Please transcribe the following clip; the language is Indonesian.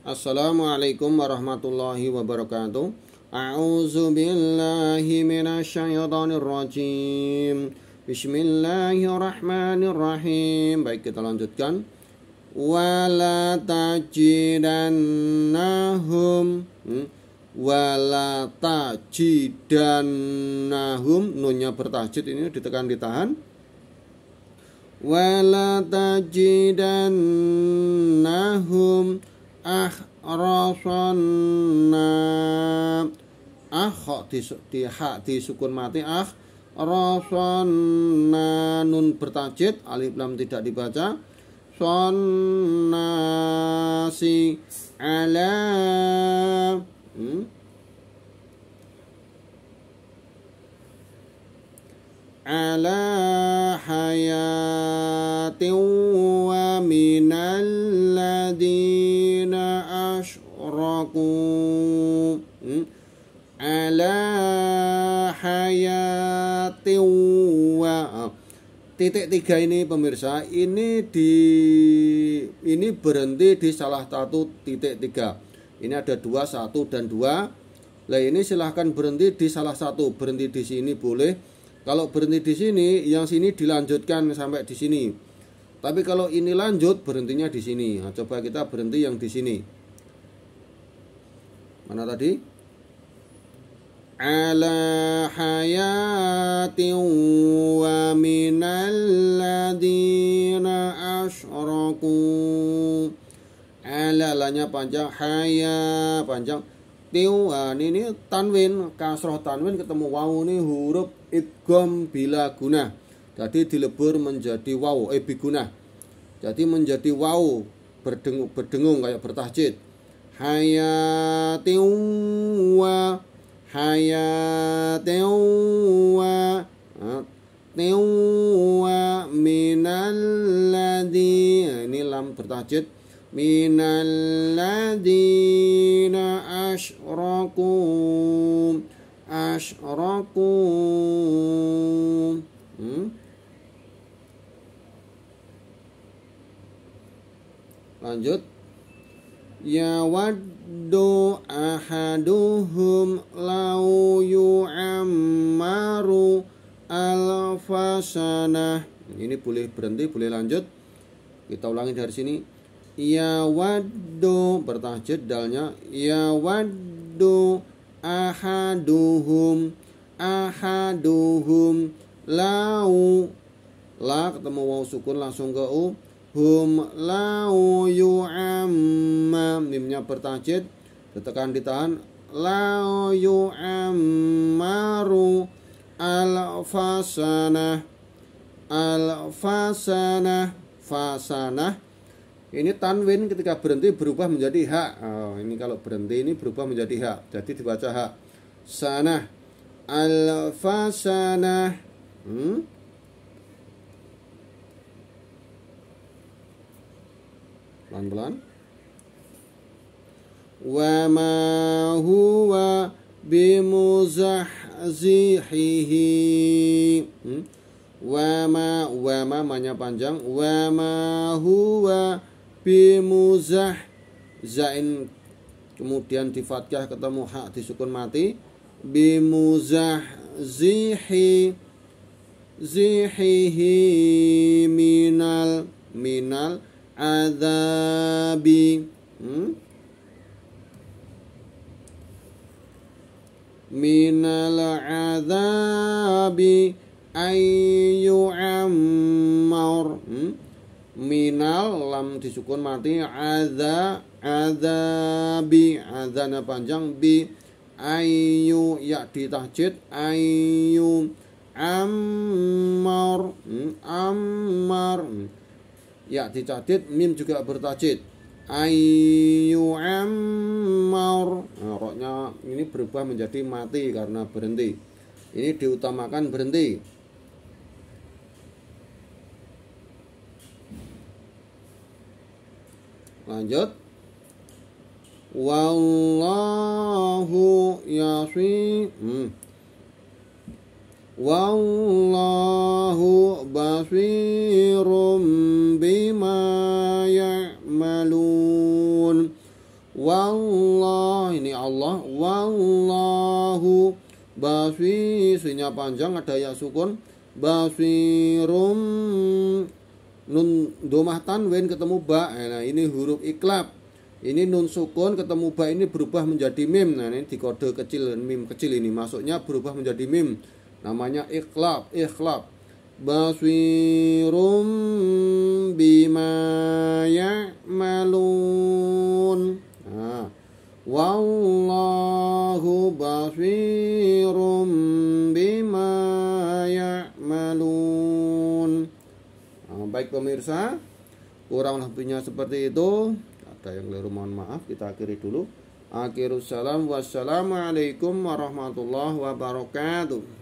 Assalamualaikum warahmatullahi wabarakatuh. A'udzu billahi minasyaitonir rajim. Bismillahirrahmanirrahim. Baik, kita lanjutkan. Wala tajidannahum hmm? Wala tajidannahum Nunnya bertajid ini ditekan ditahan Wala tajidannahum ahrasana ah di, di hak di sukun mati. Ah rasana nun bertajid alif lam tidak dibaca. Sonnasi ala. Hmm? ala hayatin wa titik tiga ini pemirsa ini di ini berhenti di salah satu titik tiga ini ada dua satu dan dua lah ini silahkan berhenti di salah satu berhenti di sini boleh kalau berhenti di sini, yang sini dilanjutkan sampai di sini. Tapi kalau ini lanjut, berhentinya di sini. Nah, coba kita berhenti yang di sini. Mana tadi? Hayati wa minal ladina asyraku. Ala lanya panjang, haya panjang tiu ini, ini tanwin kasroh tanwin ketemu wawu ini huruf idgom bila guna jadi dilebur menjadi wawu eh biguna jadi menjadi wawu berdengung, berdengung kayak bertahjid hayati wa ladhi ini lam bertahjid minal ladina hmm? lanjut. Ya waddu ahaduhum lau alfasanah ini boleh berhenti boleh lanjut. Kita ulangi dari sini. Ya waddu bertahjid dalnya ya waddu ahaduhum ahaduhum. Lau. La ketemu waw sukun langsung ke u. Hum lau yu'amma. Mimnya bertajid ditekan ditahan lau yu'ammaru al fasanah al fasanah ini tanwin ketika berhenti berubah menjadi hak. Oh, ini kalau berhenti ini berubah menjadi hak. Jadi dibaca hak. Sana al-fasana. Hmm? Pelan-pelan. Wa ma huwa bimuzahzihihi. Hmm? Wa ma wa ma manya panjang. Wa ma huwa bimuzah zain kemudian di fathah ketemu hak disukun mati bimuzah zihi zihihi minal minal adabi hmm? Minal adabi ayu ammar hmm? minal lam disukun mati ada bi adana panjang bi ayu ya ditahjid ayu ammar. Hmm, ammar. Hmm. ya ditahjid mim juga bertajid ayu ammar nah, roknya ini berubah menjadi mati karena berhenti. Ini diutamakan berhenti. Lanjut. Wallahu yasi hmm. wallahu basirum wallah ini Allah. Wallahu basir sinya panjang ada ya sukun. Basirum nun domah tanwin ketemu ba. Nah ini huruf iklab. Ini nun sukun ketemu ba ini berubah menjadi mim. Nah ini di kode kecil mim kecil ini. Masuknya berubah menjadi mim. Namanya iklab ikhlab basirum bima ya'malun pemirsa. Kurang lebihnya seperti itu. Ada yang keliru mohon maaf. Kita akhiri dulu. Akhirus salam wassalamualaikum warahmatullahi wabarakatuh